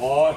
Boy.